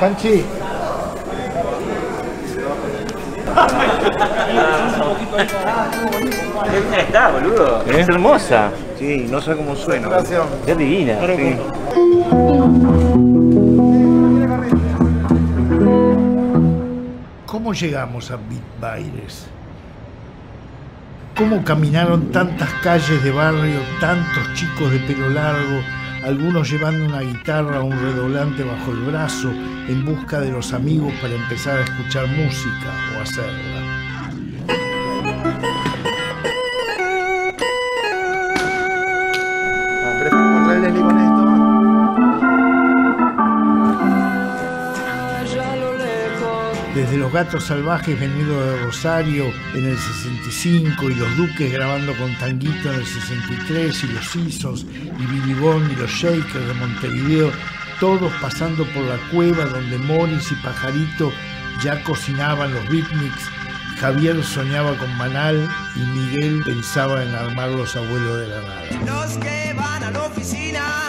Panchi. Qué bien está, boludo. Es hermosa. Sí, no sé cómo suena. Es divina. ¿Cómo llegamos a Bitbaires? ¿Cómo caminaron tantas calles de barrio, tantos chicos de pelo largo, algunos llevando una guitarra o un redoblante bajo el brazo en busca de los amigos para empezar a escuchar música o hacerla? Los gatos salvajes venidos de Rosario en el 65 y los Duques grabando con Tanguito en el 63 y los Seasons y Billy Bond y los Shakers de Montevideo, todos pasando por la cueva donde Morris y Pajarito ya cocinaban los beatniks, Javier soñaba con Manal y Miguel pensaba en armar los abuelos de la nada. Los que van a la oficina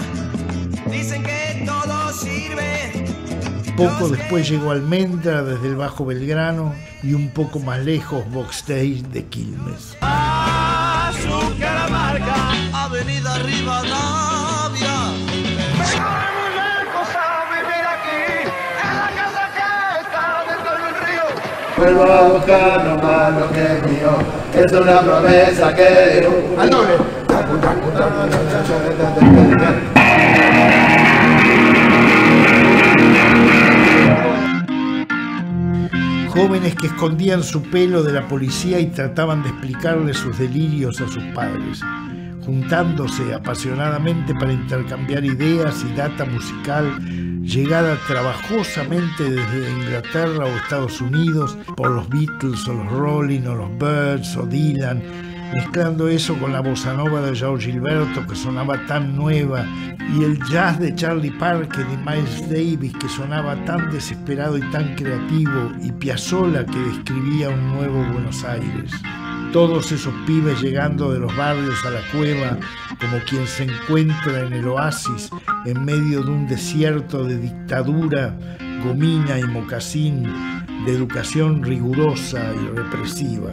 Poco después llegó Almendra desde el Bajo Belgrano y un poco más lejos Boxstage de Quilmes. Avenida Rivadavia. Vuelvo a buscar lo malo que es mío, es una promesa que digo. Al doble. Jóvenes que escondían su pelo de la policía y trataban de explicarle sus delirios a sus padres, juntándose apasionadamente para intercambiar ideas y data musical, llegada trabajosamente desde Inglaterra o Estados Unidos por los Beatles o los Rolling o los Birds o Dylan, mezclando eso con la bossa nova de George Gilberto que sonaba tan nueva y el jazz de Charlie Parker y Miles Davis que sonaba tan desesperado y tan creativo y Piazzolla que describía un nuevo Buenos Aires. Todos esos pibes llegando de los barrios a la cueva como quien se encuentra en el oasis en medio de un desierto de dictadura, gomina y mocasín, de educación rigurosa y represiva.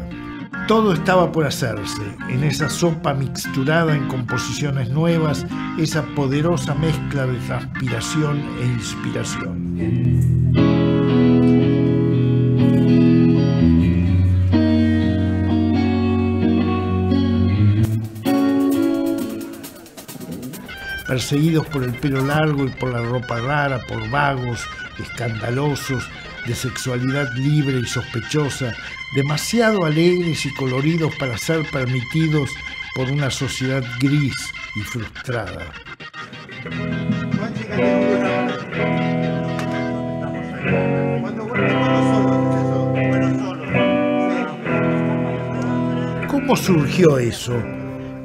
Todo estaba por hacerse, en esa sopa mixturada en composiciones nuevas, esa poderosa mezcla de transpiración e inspiración. Perseguidos por el pelo largo y por la ropa rara, por vagos, escandalosos, de sexualidad libre y sospechosa, demasiado alegres y coloridos para ser permitidos por una sociedad gris y frustrada. ¿Cómo surgió eso?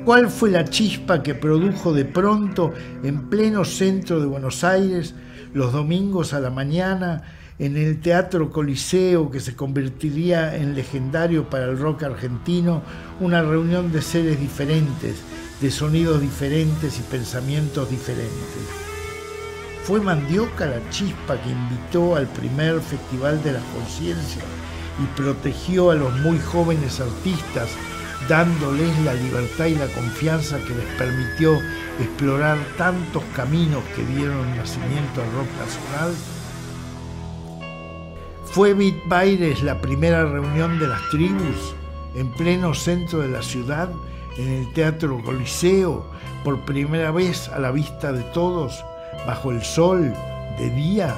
¿Cuál fue la chispa que produjo de pronto en pleno centro de Buenos Aires, los domingos a la mañana, en el Teatro Coliseo, que se convertiría en legendario para el rock argentino, una reunión de seres diferentes, de sonidos diferentes y pensamientos diferentes. Fue Mandioca la chispa que invitó al primer Festival de la Conciencia y protegió a los muy jóvenes artistas, dándoles la libertad y la confianza que les permitió explorar tantos caminos que dieron nacimiento al rock nacional. Fue Bitbaires la primera reunión de las tribus en pleno centro de la ciudad, en el Teatro Coliseo, por primera vez a la vista de todos, bajo el sol, de día.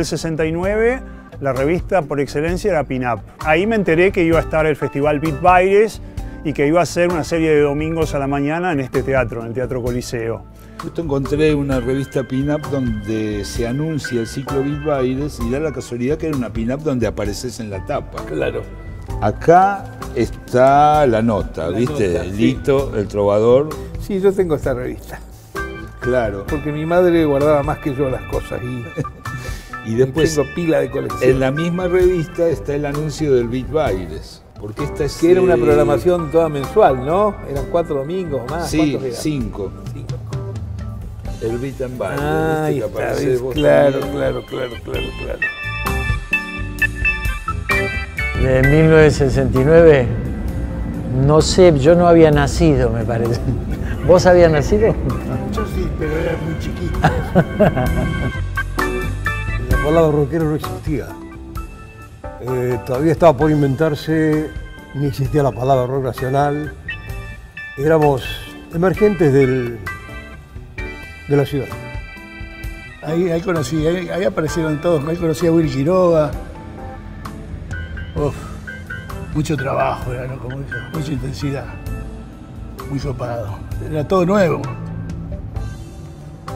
Del 69, la revista por excelencia era Pin Up. Ahí me enteré que iba a estar el festival Beat Baires y que iba a ser una serie de domingos a la mañana en este teatro, en el Teatro Coliseo. Justo encontré una revista Pin-Up donde se anuncia el ciclo Beat Baires y da la casualidad que era una Pin-Up donde apareces en la tapa. Claro. Acá está la nota, ¿viste? nota, sí. Lito, el trovador. Sí, yo tengo esta revista. Claro. Porque mi madre guardaba más que yo las cosas y, Y después, tengo pila de colección. en la misma revista está el anuncio del Beat Baires. Porque esta es. Que era una programación toda mensual, ¿no? Eran cuatro domingos más. Sí, cinco. El Beat and. Ah, ¿ves? vos claro, claro, claro, claro, claro. De 1969, no sé, yo no había nacido, me parece. ¿Vos habías nacido? Yo sí, pero era muy chiquito. La palabra rockero no existía. Eh, todavía estaba por inventarse, ni existía la palabra rock nacional. Éramos emergentes del, de la ciudad. Ahí, ahí conocí, ahí, aparecieron todos. Ahí conocí a Willy Quiroga. Uf, mucho trabajo, era, ¿no? Como dijo, mucha intensidad. Muy copado. Era todo nuevo.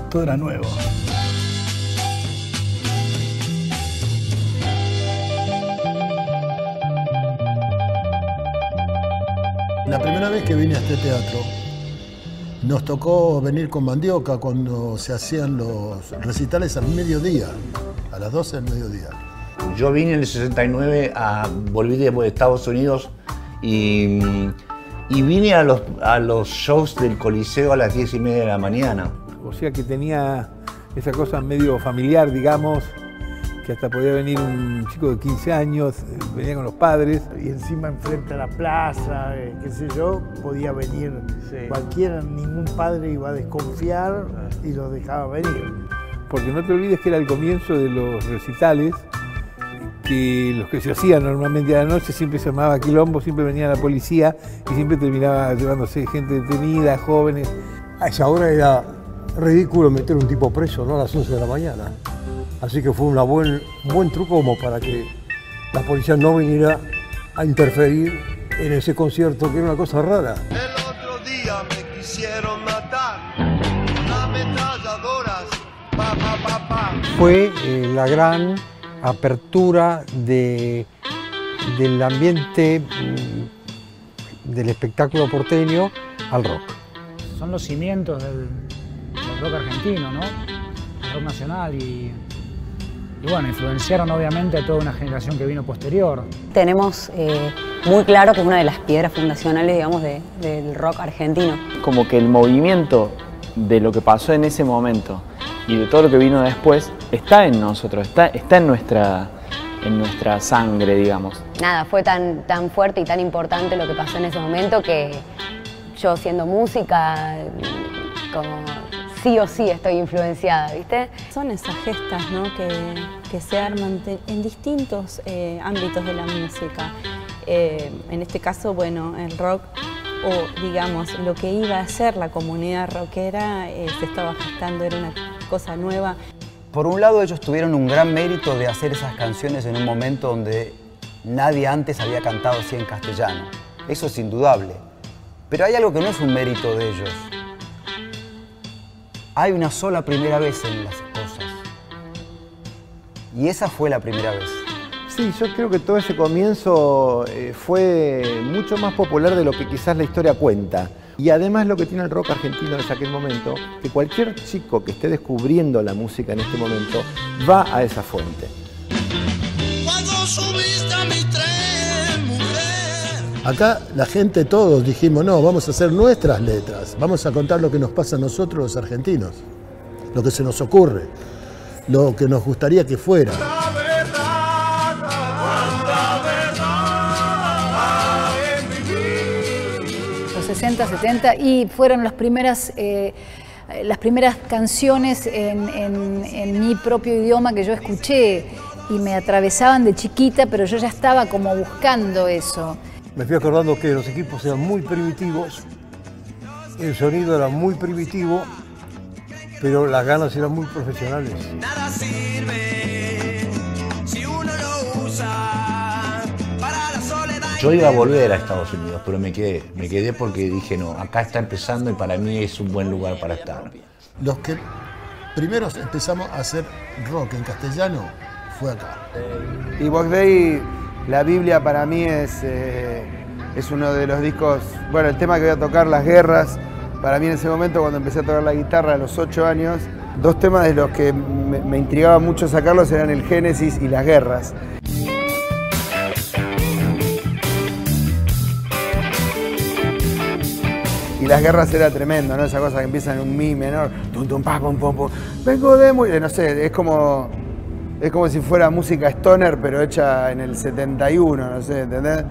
Todo era nuevo. La primera vez que vine a este teatro, nos tocó venir con Mandioca cuando se hacían los recitales al mediodía, a las 12 del mediodía. Yo vine en el 69, a, volví de Estados Unidos y, y vine a los, a los shows del Coliseo a las 10 y media de la mañana. O sea que tenía esa cosa medio familiar, digamos, que hasta podía venir un chico de 15 años, eh, venía con los padres. Y encima enfrente a la plaza, eh, qué sé yo, podía venir cualquiera, ningún padre iba a desconfiar y los dejaba venir. Porque no te olvides que era el comienzo de los recitales, que los que se hacían normalmente a la noche siempre se llamaba quilombo, siempre venía la policía y siempre terminaba llevándose gente detenida, jóvenes. A esa hora era ridículo meter un tipo preso, ¿no? A las 11 de la mañana. Así que fue una buen, un buen truco como para que la policía no viniera a interferir en ese concierto, que era una cosa rara. El otro día me quisieron matar con ametralladoras. Pa, pa, pa, pa. fue eh, la gran apertura de, del ambiente mm, del espectáculo porteño al rock. Son los cimientos del, del rock argentino, ¿no? El rock nacional y, y bueno, influenciaron obviamente a toda una generación que vino posterior. Tenemos eh, muy claro que es una de las piedras fundacionales, digamos, de- del rock argentino. Como que el movimiento de lo que pasó en ese momento y de todo lo que vino después está en nosotros, está, está en, nuestra, en nuestra sangre, digamos. Nada, fue tan, tan fuerte y tan importante lo que pasó en ese momento que yo siendo música, como sí o sí estoy influenciada, ¿viste? Son esas gestas ¿no? que, que se arman en distintos eh, ámbitos de la música. Eh, en este caso, bueno, el rock o digamos lo que iba a ser la comunidad rockera eh, se estaba gestando, era una cosa nueva. Por un lado, ellos tuvieron un gran mérito de hacer esas canciones en un momento donde nadie antes había cantado así en castellano. Eso es indudable. Pero hay algo que no es un mérito de ellos. Hay una sola primera vez en las cosas. Y esa fue la primera vez. Sí, yo creo que todo ese comienzo eh, fue mucho más popular de lo que quizás la historia cuenta. Y además lo que tiene el rock argentino desde aquel momento, que cualquier chico que esté descubriendo la música en este momento va a esa fuente. Acá la gente, todos dijimos, no, vamos a hacer nuestras letras, vamos a contar lo que nos pasa a nosotros los argentinos, lo que se nos ocurre, lo que nos gustaría que fuera. los 60, 70 y fueron las primeras, eh, las primeras canciones en, mi propio idioma que yo escuché y me atravesaban de chiquita, pero yo ya estaba como buscando eso. Me fui acordando que los equipos eran muy primitivos, el sonido era muy primitivo, pero las ganas eran muy profesionales. Nada sirve si uno lo usa para la soledad. Yo iba a volver a Estados Unidos, pero me quedé. Me quedé porque dije, no, acá está empezando y para mí es un buen lugar para estar. Los que primeros empezamos a hacer rock en castellano fue acá. Y Day, la Biblia para mí es, eh, es uno de los discos, bueno, el tema que voy a tocar, Las Guerras, para mí en ese momento cuando empecé a tocar la guitarra a los 8 años, dos temas de los que me, intrigaba mucho sacarlos eran el Génesis y Las Guerras. Y las guerras era tremendo, ¿no? Esa cosa que empieza en un mi menor, tum, tum, pa, pum, pum, pum. Vengo de muy. No sé, es como. Es como si fuera música stoner, pero hecha en el 71, no sé, ¿entendés?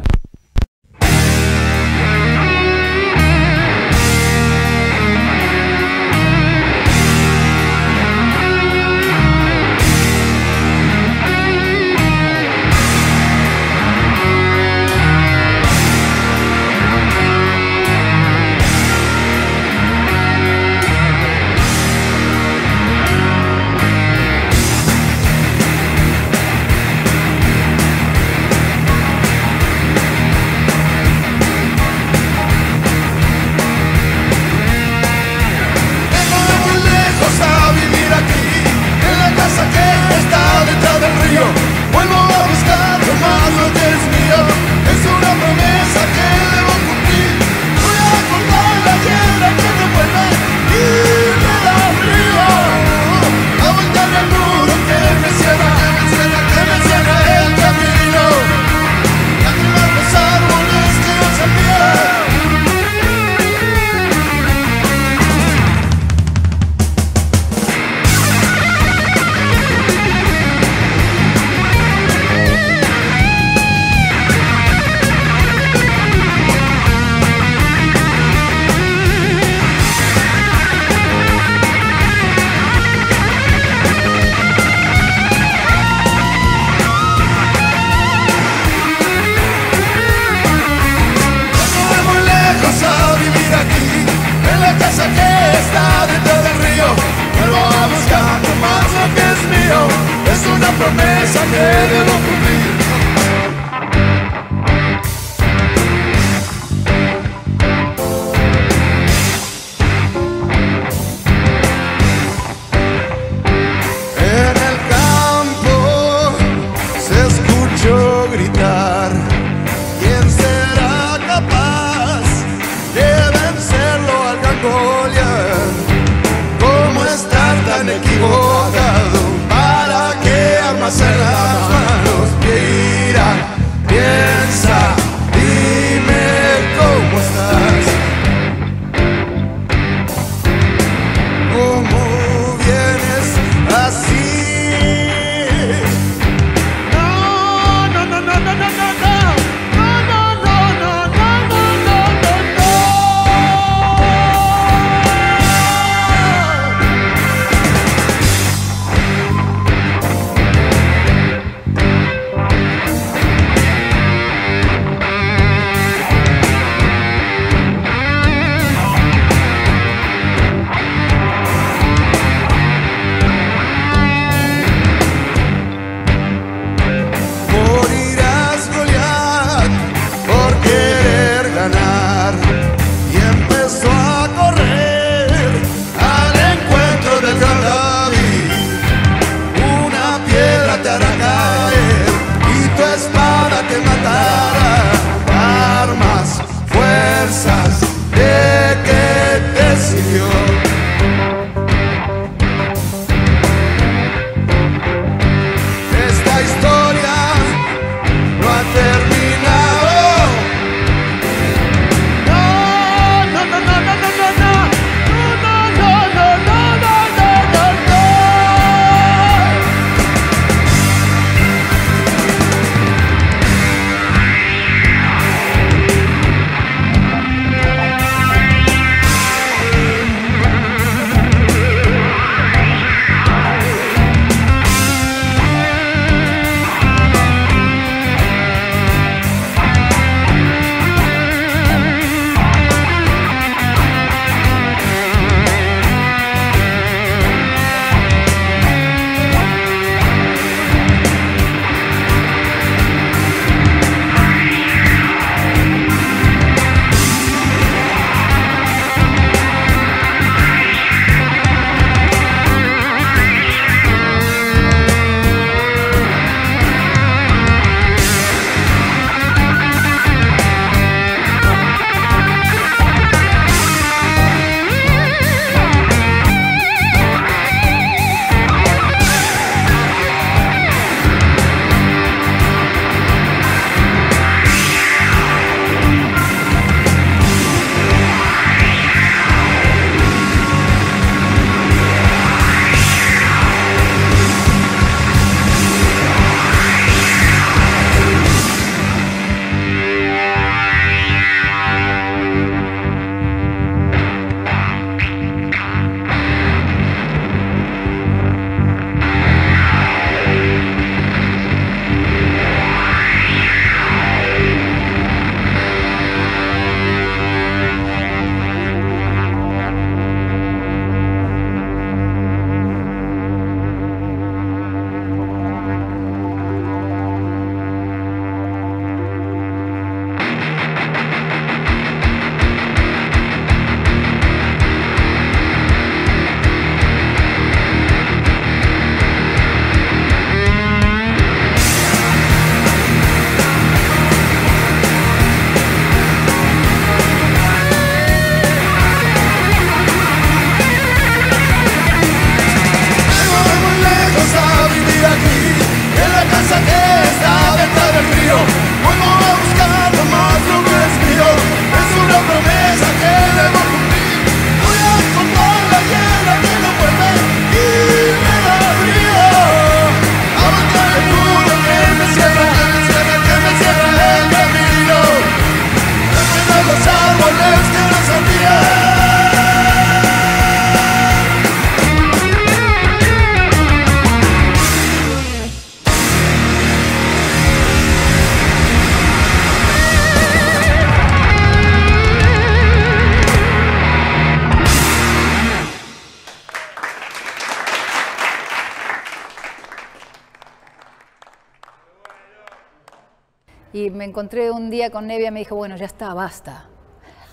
Y me encontré un día con Nevia y me dijo, bueno, ya está, basta.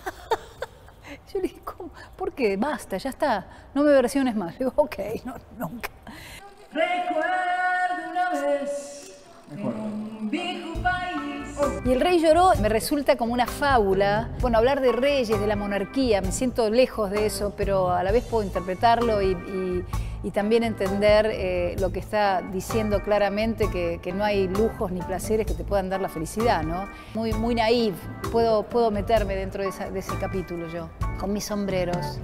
Yo le dije, ¿cómo? ¿Por qué? Basta, ya está. No me versiones más. Le digo, ok, no, nunca. Recuerdo una vez en un viejo país. Y el rey lloró me resulta como una fábula. Bueno, hablar de reyes, de la monarquía, me siento lejos de eso, pero a la vez puedo interpretarlo y, y- y también entender eh, lo que está diciendo claramente, que, que no hay lujos ni placeres que te puedan dar la felicidad, ¿no? Muy, muy naive, puedo, puedo meterme dentro de, esa- de ese capítulo yo, con mis sombreros.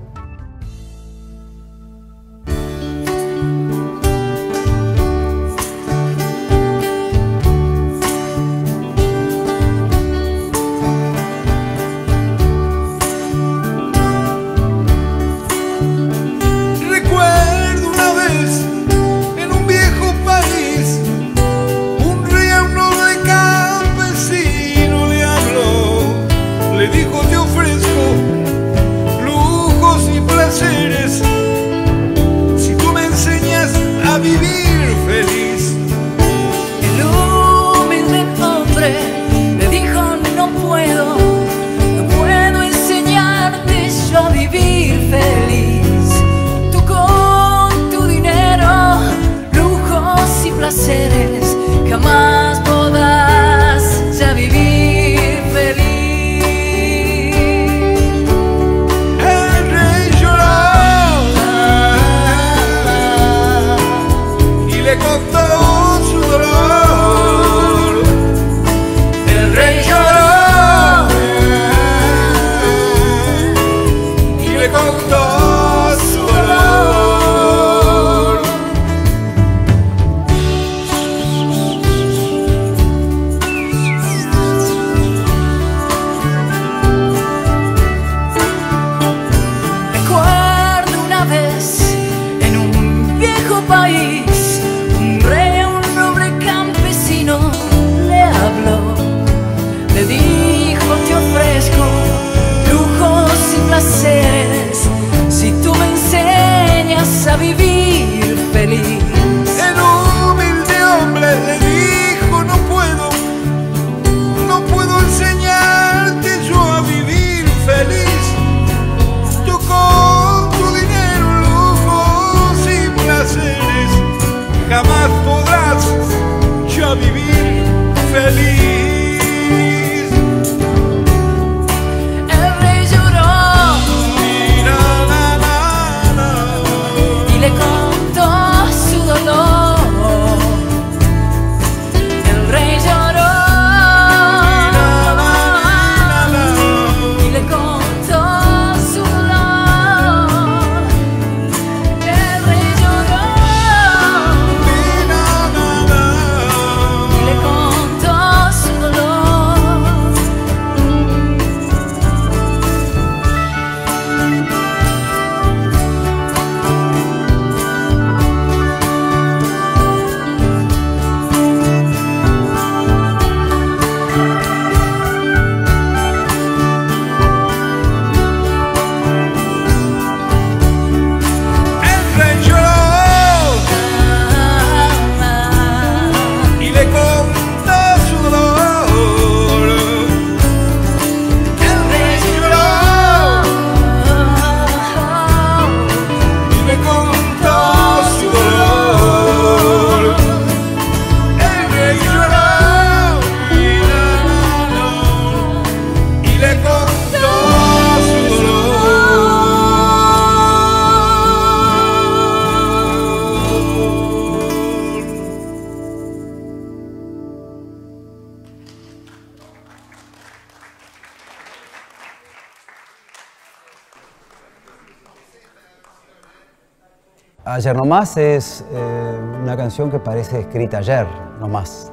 Ayer nomás es eh, una canción que parece escrita ayer nomás.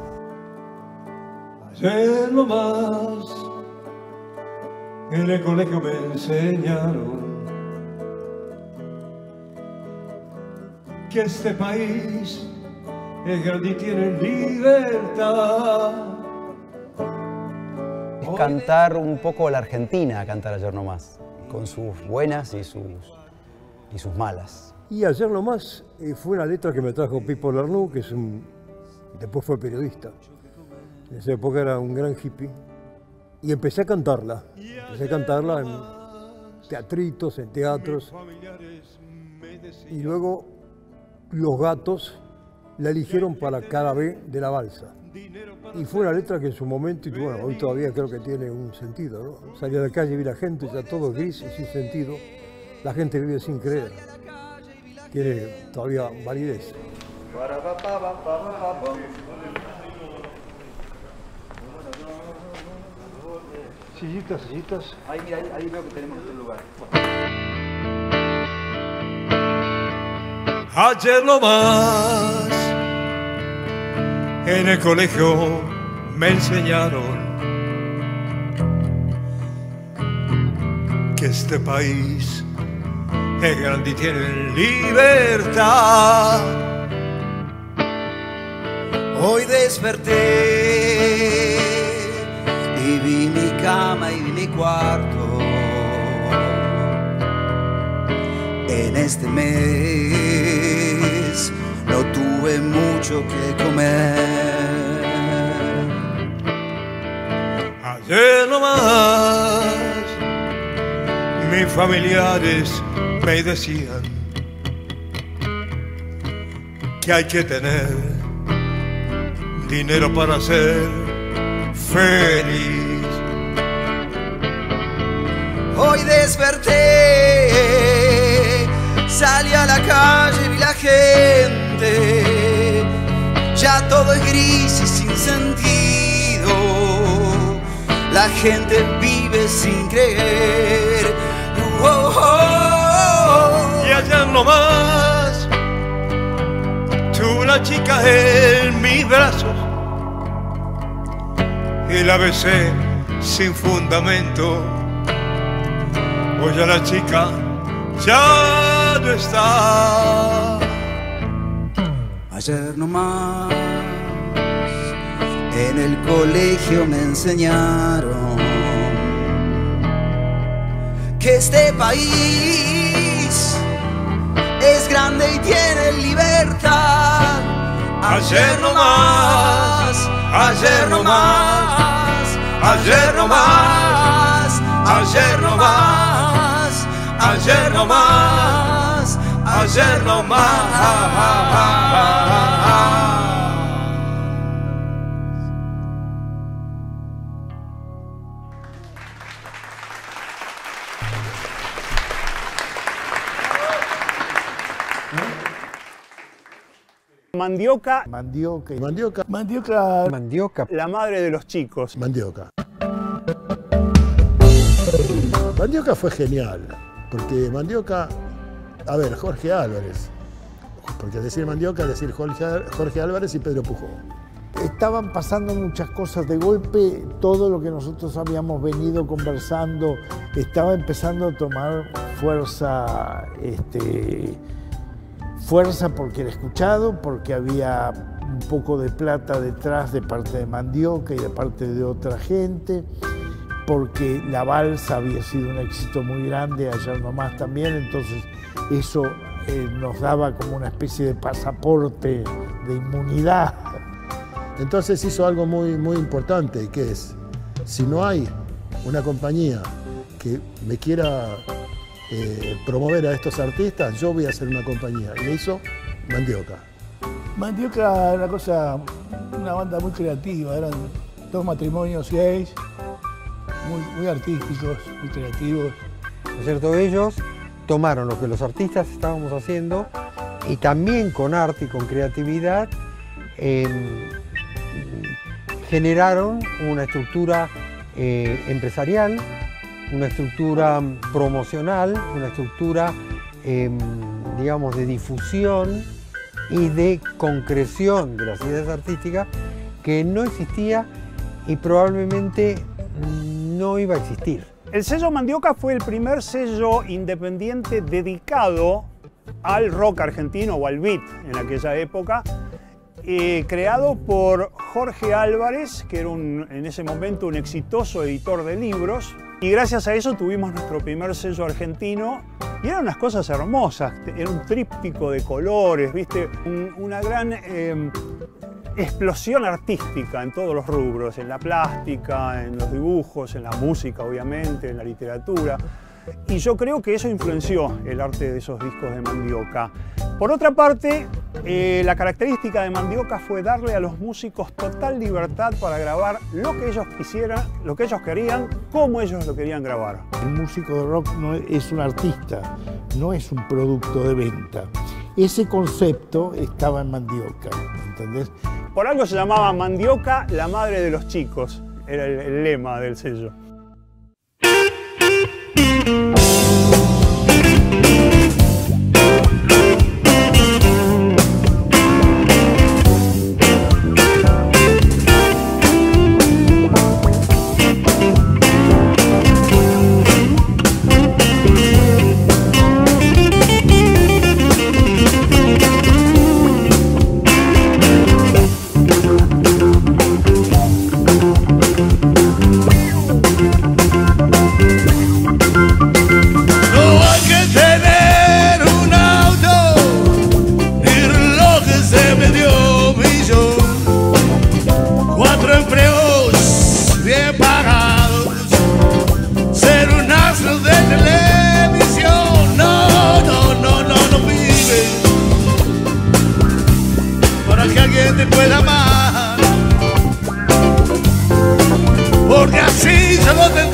Ayer nomás en el colegio me enseñaron que este país es grande y tiene libertad. Es cantar un poco la Argentina, cantar ayer nomás, con sus buenas y sus, y sus malas. Y ayer nomás eh, fue una letra que me trajo Pipo Lernoux, que es un, después fue periodista. En esa época era un gran hippie. Y empecé a cantarla. Empecé a cantarla en teatritos, en teatros. Y luego los gatos la eligieron para cada B de la balsa. Y fue una letra que en su momento, y bueno, hoy todavía creo que tiene un sentido, ¿no? Salí a la calle vi la gente, ya todo gris y sin sentido. La gente vive sin creer. Tiene todavía validez. Sillitas, sillitas. Ahí, mira, ahí, ahí veo que tenemos otro lugar. Ayer nomás en el colegio me enseñaron que este país es grande y tiene libertad. Hoy desperté y vi mi cama y mi cuarto. En este mes no tuve mucho que comer. Ayer nomás mis familiares me decían que hay que tener dinero para ser feliz. Hoy desperté, salí a la calle, vi la gente, ya todo es gris y sin sentido. La gente vive sin creer. Oh, oh, ayer nomás tuve una chica en mis brazos y la besé sin fundamento. Hoy ya la chica ya no está. Ayer nomás en el colegio me enseñaron que este país es grande y tiene libertad. Ayer nomás, ayer nomás, ayer nomás, ayer nomás, ayer nomás, ayer nomás. Mandioca, Mandioca. Mandioca. Mandioca. Mandioca. la madre de los chicos. Mandioca. Mandioca fue genial, porque Mandioca, a ver, Jorge Álvarez, porque decir Mandioca es decir Jorge, Jorge Álvarez y Pedro Pujol. Estaban pasando muchas cosas de golpe, todo lo que nosotros habíamos venido conversando estaba empezando a tomar fuerza, este, fuerza porque era escuchado, porque había un poco de plata detrás de parte de Mandioca y de parte de otra gente, porque la balsa había sido un éxito muy grande ayer nomás también, entonces eso eh, nos daba como una especie de pasaporte de inmunidad. Entonces hizo algo muy, muy importante, que es, si no hay una compañía que me quiera eh, promover a estos artistas, yo voy a hacer una compañía. Y hizo Mandioca. Mandioca era una cosa, una banda muy creativa, eran dos matrimonios gays, muy, muy artísticos, muy creativos. ¿No es cierto? Ellos tomaron lo que los artistas estábamos haciendo y también con arte y con creatividad eh, generaron una estructura eh, empresarial, una estructura promocional, una estructura, eh, digamos, de difusión y de concreción de las ideas artísticas que no existía y probablemente no iba a existir. El sello Mandioca fue el primer sello independiente dedicado al rock argentino o al beat en aquella época, eh, creado por Jorge Álvarez, que era un- en ese momento un exitoso editor de libros, y gracias a eso tuvimos nuestro primer sello argentino, y eran unas cosas hermosas, era un tríptico de colores, ¿viste? Un- una gran... eh, explosión artística en todos los rubros, en la plástica, en los dibujos, en la música obviamente, en la literatura. Y yo creo que eso influenció el arte de esos discos de Mandioca. Por otra parte, eh, la característica de Mandioca fue darle a los músicos total libertad para grabar lo que ellos quisieran, lo que ellos querían, como ellos lo querían grabar. El músico de rock no es un artista, no es un producto de venta. Ese concepto estaba en Mandioca, ¿entendés? Por algo se llamaba Mandioca, la madre de los chicos, era el, el lema del sello. No así solo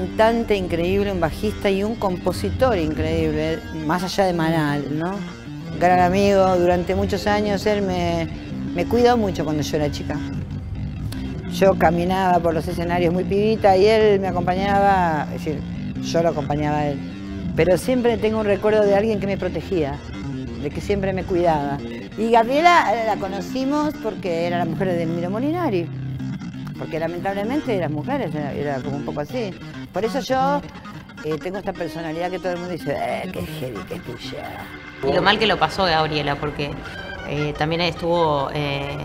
cantante increíble, un bajista y un compositor increíble, más allá de Manal, ¿no? Un gran amigo, durante muchos años él me, cuidó mucho cuando yo era chica. Yo caminaba por los escenarios muy pibita y él me acompañaba, es decir, yo lo acompañaba a él. Pero siempre tengo un recuerdo de alguien que me protegía, de que siempre me cuidaba. Y Gabriela la conocimos porque era la mujer de Delmiro Molinari, porque lamentablemente las mujeres era como un poco así. Por eso yo eh, tengo esta personalidad que todo el mundo dice, eh, qué heavy, qué tuya. Y lo mal que lo pasó Gabriela, porque eh, también estuvo eh,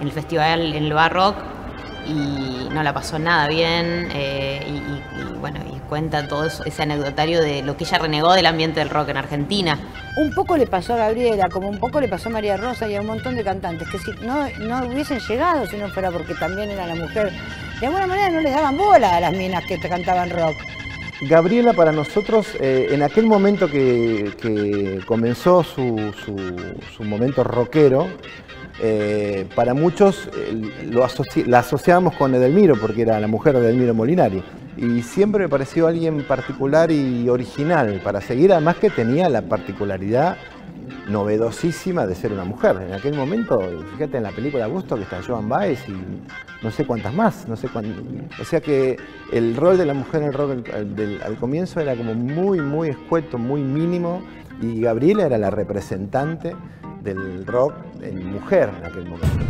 en el festival en el Bar Rock y no la pasó nada bien. eh, y, y- y, bueno, y cuenta todo eso- ese anecdotario de lo que ella renegó del ambiente del rock en Argentina. Un poco le pasó a Gabriela, como un poco le pasó a María Rosa y a un montón de cantantes, que si no, no hubiesen llegado si no fuera porque también era la mujer. De alguna manera no les daban bola a las minas que cantaban rock. Gabriela para nosotros, eh, en aquel momento que, comenzó su, momento rockero, eh, para muchos lo la asociábamos con Edelmiro, porque era la mujer de Edelmiro Molinari. Y siempre me pareció alguien particular y original para seguir, además que tenía la particularidad novedosísima de ser una mujer. En aquel momento, fíjate en la película Gusto que está Joan Baez y no sé cuántas más, no sé cuán- O sea que el rol de la mujer en el rock al, comienzo era como muy, muy escueto, muy mínimo y Gabriela era la representante del rock en mujer en aquel momento.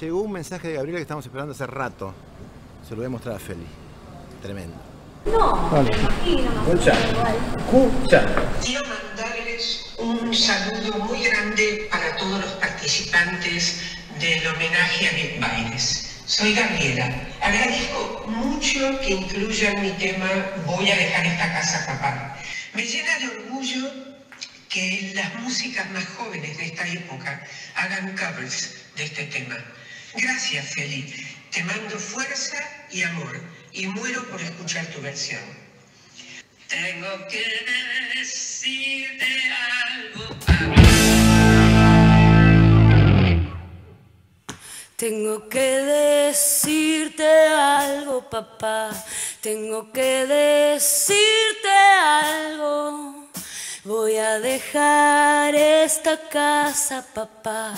Llegó un mensaje de Gabriela que estamos esperando hace rato. Se lo voy a mostrar a Feli. Tremendo. Escucha. Escucha. Quiero mandarles un saludo muy grande para todos los participantes del homenaje a Vic Baires. Soy Gabriela. Agradezco mucho que incluyan mi tema Voy a dejar esta casa, papá. Me llena de orgullo que las músicas más jóvenes de esta época hagan covers de este tema. Gracias, Feli. Te mando fuerza y amor y muero por escuchar tu versión. Tengo que decirte algo. Tengo que decirte algo, papá. Tengo que decirte algo. Voy a dejar esta casa, papá.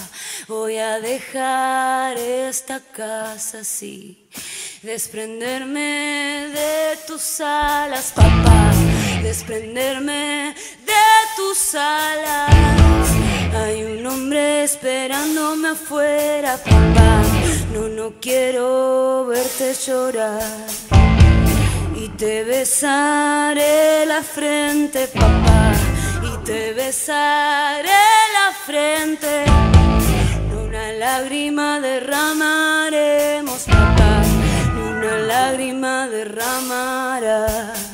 Voy a dejar esta casa así. Desprenderme de tus alas, papá. Desprenderme de tus alas. Hay un hombre esperándome afuera, papá. No, no quiero verte llorar. Y te besaré la frente, papá. Te besaré la frente. Ni una lágrima derramaremos, papá. Ni una lágrima derramarás.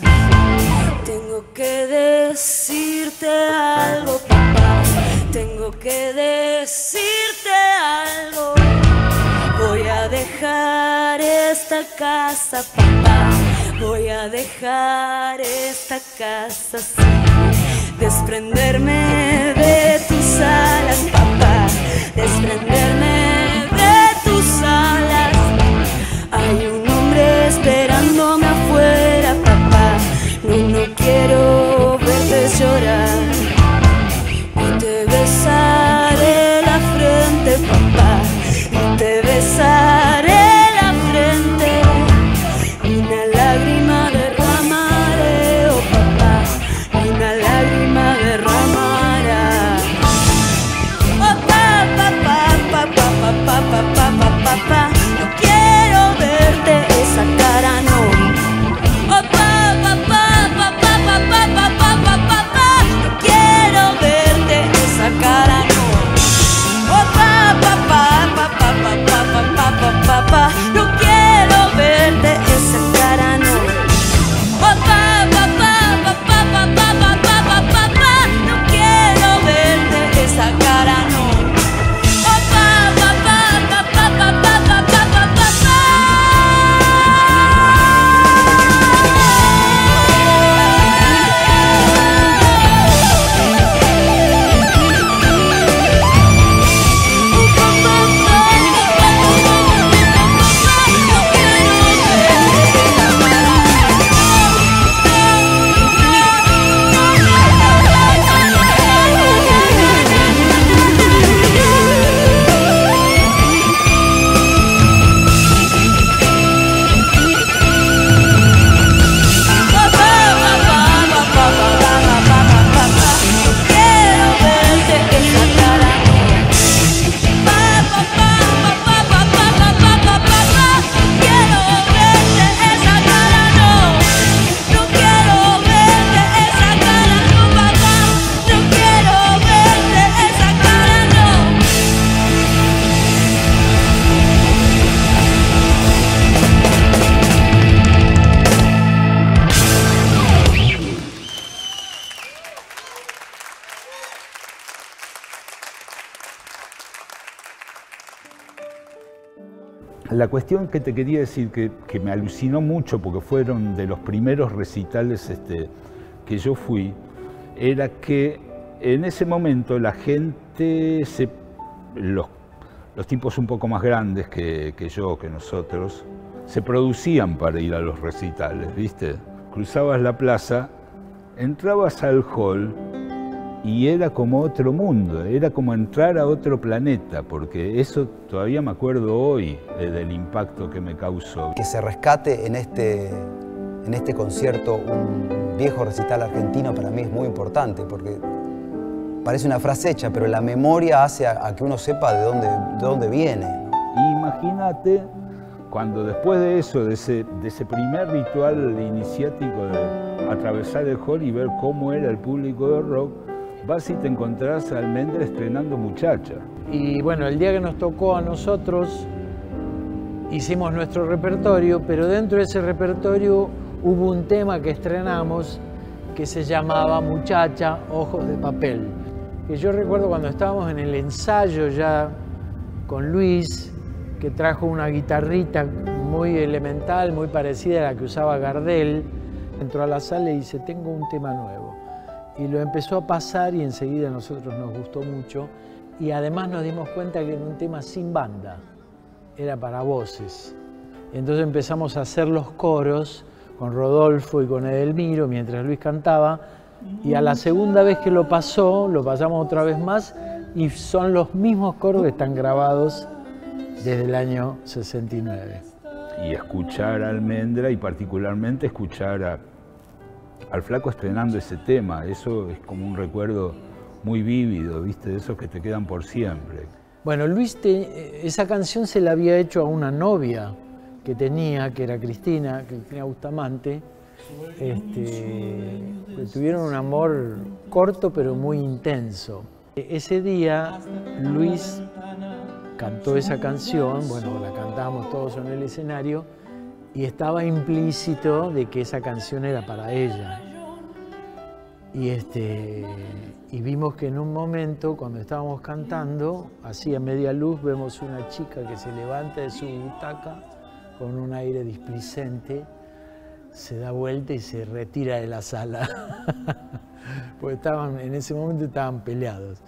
Tengo que decirte algo, papá. Tengo que decirte algo. Voy a dejar esta casa, papá. Voy a dejar esta casa así. Desprenderme de tus alas, papá. Desprenderme de tus alas. Hay un hombre esperándome afuera, papá. No, no quiero verte llorar. La cuestión que te quería decir, que, que me alucinó mucho, porque fueron de los primeros recitales este, que yo fui, era que en ese momento la gente, se, los, los tipos un poco más grandes que, que yo, que nosotros, se producían para ir a los recitales, ¿viste? Cruzabas la plaza, entrabas al hall y era como otro mundo, era como entrar a otro planeta, porque eso todavía me acuerdo hoy eh, del impacto que me causó. Que se rescate en este, en este concierto un viejo recital argentino para mí es muy importante, porque parece una frase hecha, pero la memoria hace a, a que uno sepa de dónde, de dónde viene. Imagínate cuando después de eso, de ese, de ese primer ritual iniciático de atravesar el hall y ver cómo era el público de rock, vas y te encontrás a Almendra estrenando Muchacha. Y bueno, el día que nos tocó a nosotros, hicimos nuestro repertorio, pero dentro de ese repertorio hubo un tema que estrenamos que se llamaba Muchacha, Ojos de Papel. Que yo recuerdo cuando estábamos en el ensayo ya con Luis, que trajo una guitarrita muy elemental, muy parecida a la que usaba Gardel, entró a la sala y dice, tengo un tema nuevo. Y lo empezó a pasar y enseguida a nosotros nos gustó mucho. Y además nos dimos cuenta que era un tema sin banda, era para voces. Entonces empezamos a hacer los coros con Rodolfo y con Edelmiro mientras Luis cantaba. Y a la segunda vez que lo pasó, lo pasamos otra vez más y son los mismos coros que están grabados desde el año 69. Y escuchar a Almendra y particularmente escuchar a, al flaco estrenando ese tema, eso es como un recuerdo muy vívido, ¿viste? De esos que te quedan por siempre. Bueno, Luis, te- esa canción se la había hecho a una novia que tenía, que era Cristina, Cristina Bustamante. Este, tuvieron un amor corto pero muy intenso. Ese día Luis cantó esa canción, bueno, la cantamos todos en el escenario y estaba implícito de que esa canción era para ella. Y, este, y vimos que en un momento, cuando estábamos cantando, así a media luz, vemos una chica que se levanta de su butaca con un aire displicente, se da vuelta y se retira de la sala. Porque estaban, en ese momento estaban peleados.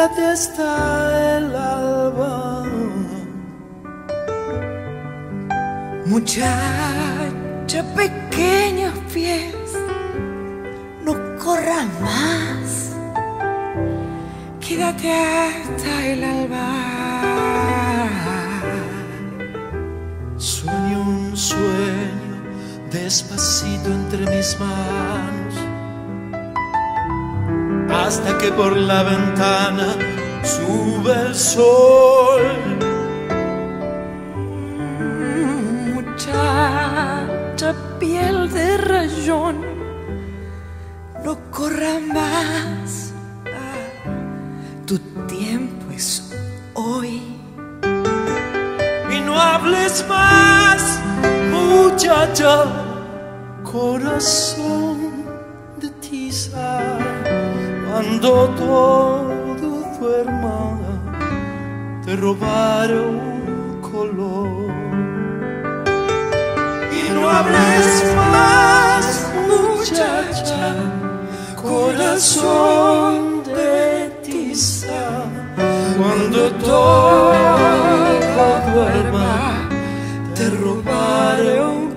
Quédate hasta el alba. Muchacha, pequeños pies, no corran más. Quédate hasta el alba. Sueño un sueño despacito entre mis manos, hasta que por la ventana sube el sol. Muchacha, piel de rayón, no corra más. Ah, Tu tiempo es hoy. Y no hables más, muchacha, corazón cuando todo duerma, te robaré un color. Y no hables más, muchacha, corazón de tiza, cuando todo duerma, te robaré un color.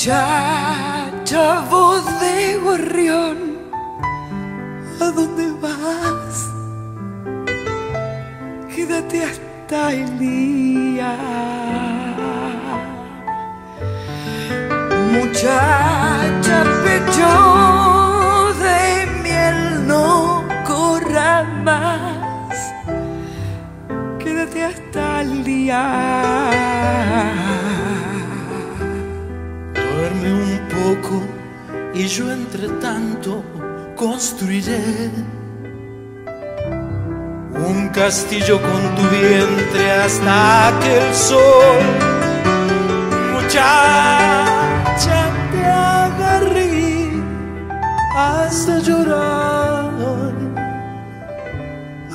Muchacha, voz de gorrión, ¿a dónde vas? Quédate hasta el día. Muchacha, pecho de miel, no corra más. Quédate hasta el día. Y yo entre tanto construiré un castillo con tu vientre hasta que el sol, muchacha, te haga hasta llorar,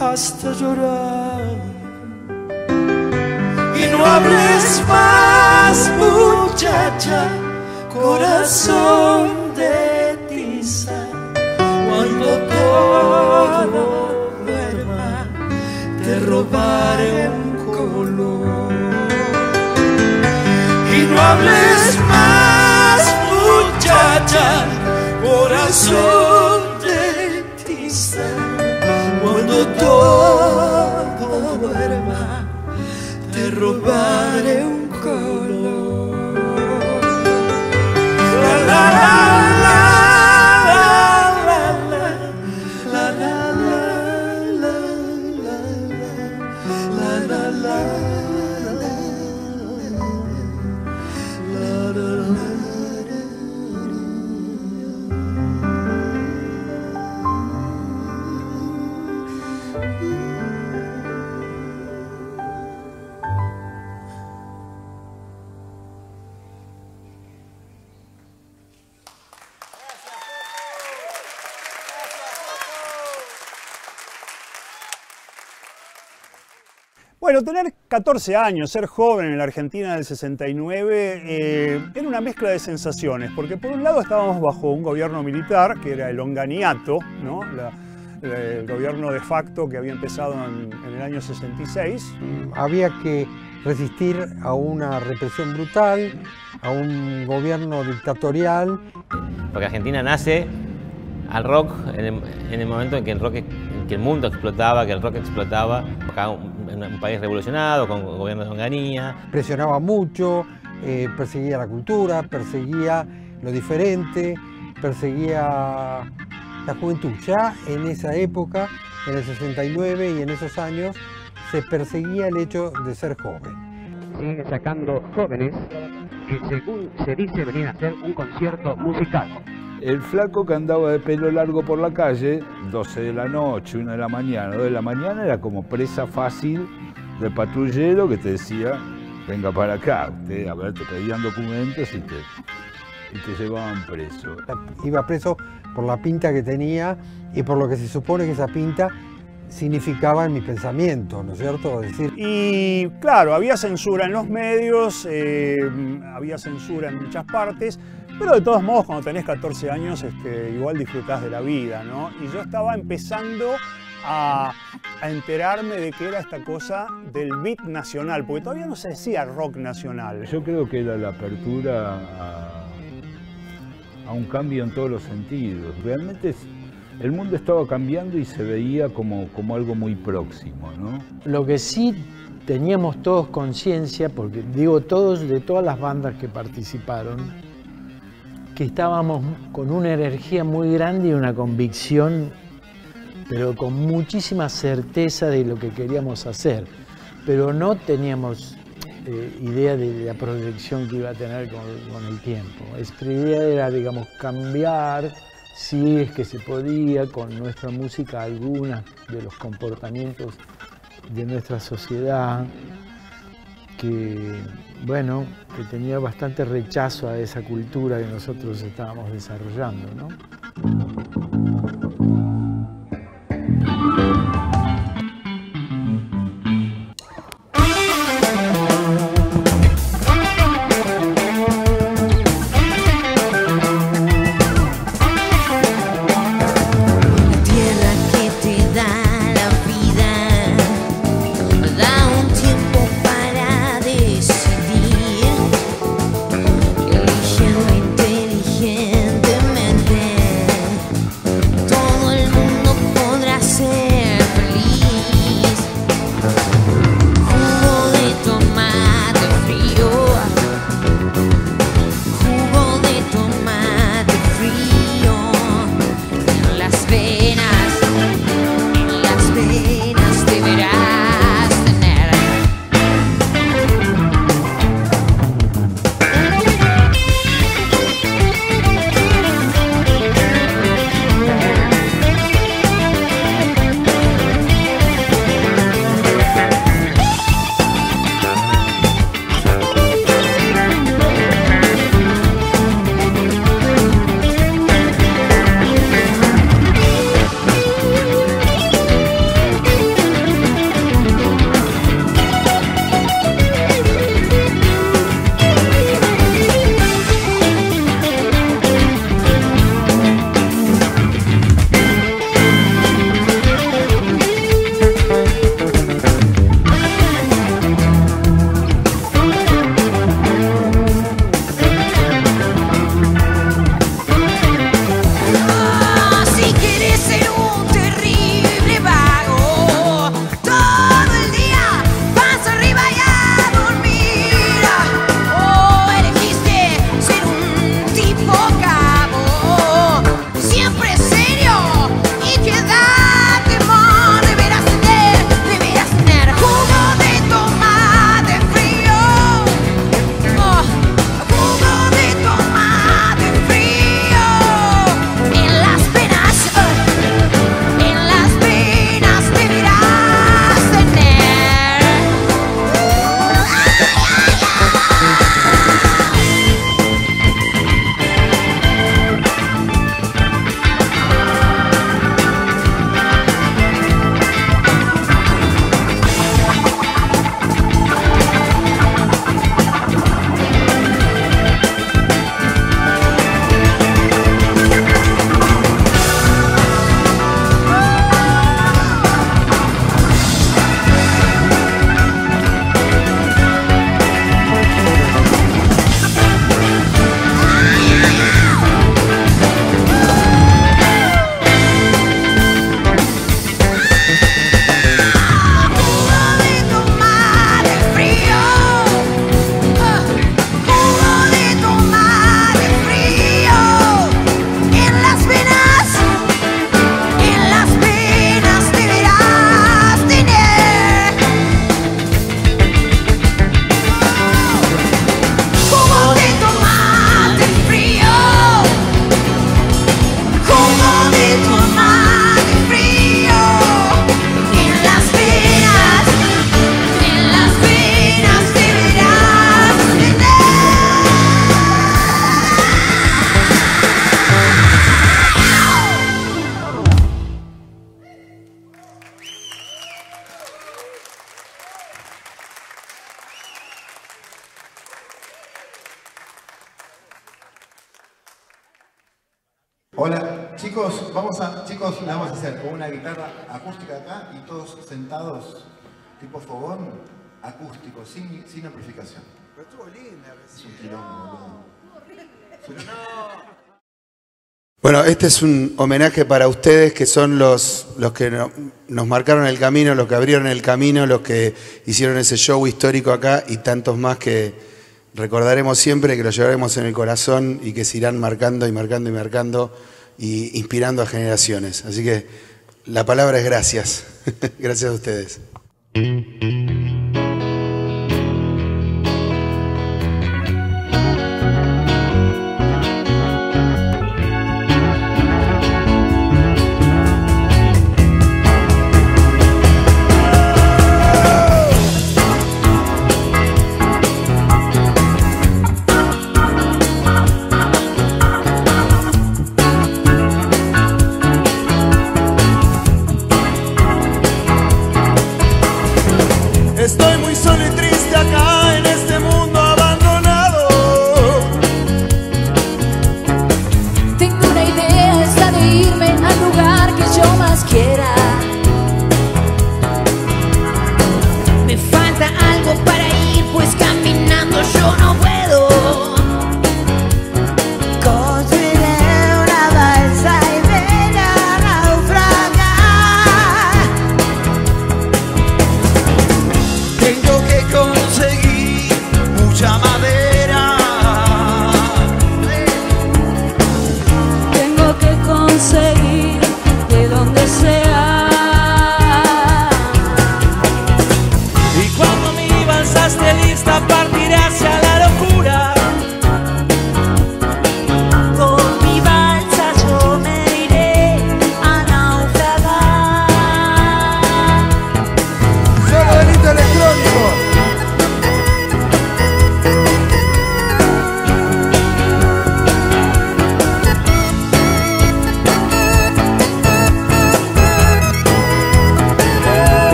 hasta llorar. Y no hables más, muchacha, corazón de tiza, cuando todo duerma, te robaré un color. Y no hables más, muchacha, corazón de tiza, cuando todo duerma, te robaré un color. La la la Bueno, tener 14 años, ser joven en la Argentina del 69, eh, era una mezcla de sensaciones, porque por un lado estábamos bajo un gobierno militar, que era el Onganiato, ¿no? La- la- el gobierno de facto que había empezado en, en el año 66. Había que resistir a una represión brutal, a un gobierno dictatorial. Porque Argentina nace al rock en el, en el momento en que el rock, que el mundo explotaba, que el rock explotaba, acá un, en un país revolucionado, con gobierno de onganía. presionaba mucho, eh, perseguía la cultura, perseguía lo diferente, perseguía la juventud. Ya en esa época, en el 69 y en esos años, se perseguía el hecho de ser joven. Siguen sacando jóvenes que según se dice venían a hacer un concierto musical. El flaco que andaba de pelo largo por la calle, 12 de la noche, 1 de la mañana, 2 de la mañana, era como presa fácil del patrullero que te decía, venga para acá, usted, a ver, te pedían documentos y te, y te llevaban preso. Iba preso por la pinta que tenía y por lo que se supone que esa pinta significaba en mi pensamiento, ¿no es cierto? Es decir, Y claro, había censura en los medios, eh, había censura en muchas partes, pero de todos modos cuando tenés 14 años este, igual disfrutás de la vida, ¿no? Y yo estaba empezando a, a enterarme de qué era esta cosa del beat nacional, porque todavía no se decía rock nacional. Yo creo que era la apertura a, a un cambio en todos los sentidos. Realmente es- el mundo estaba cambiando y se veía como, como algo muy próximo, ¿no? Lo que sí teníamos todos conciencia, porque digo todos de todas las bandas que participaron, que estábamos con una energía muy grande y una convicción, pero con muchísima certeza de lo que queríamos hacer. Pero no teníamos eh, idea de la proyección que iba a tener con, con el tiempo. Nuestra idea era, digamos, cambiar, si es que se podía, con nuestra música, algunos de los comportamientos de nuestra sociedad, que, bueno, que tenía bastante rechazo a esa cultura que nosotros estábamos desarrollando, ¿no? Acústico, sin, sin amplificación. Pero estuvo linda Es un quilombo, boludo. Bueno, este es un homenaje para ustedes que son los, los que no- nos marcaron el camino, los que abrieron el camino, los que hicieron ese show histórico acá y tantos más que recordaremos siempre, que los llevaremos en el corazón y que se irán marcando y marcando y marcando y inspirando a generaciones. Así que la palabra es gracias. gracias a ustedes.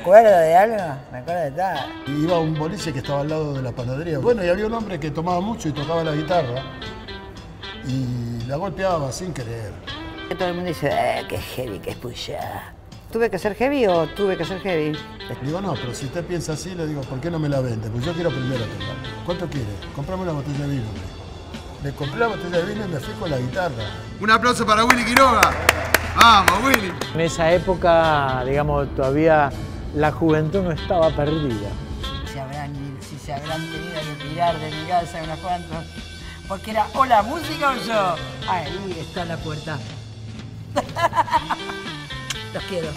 Acuerdo de algo, me acuerdo de. Y iba a un boliche que estaba al lado de la panadería. Bueno, y había un hombre que tomaba mucho y tocaba la guitarra. Y la golpeaba sin querer. Todo el mundo dice, eh, qué heavy, qué puya. ¿Tuve que ser heavy o tuve que ser heavy? Digo, no, pero si usted piensa así, le digo, ¿por qué no me la vende? Pues yo quiero aprender a tocar. ¿Cuánto quiere? Comprame una botella de vino. me compré la botella de vino y me fui con la guitarra. Un aplauso para Willy Quiroga. Vamos, Willy. En esa época, digamos, todavía la juventud no estaba perdida. Se habrán, si se habrán tenido que tirar de mi casa unos cuantos. Porque era o la música o yo. Ahí está la puerta. Los quiero.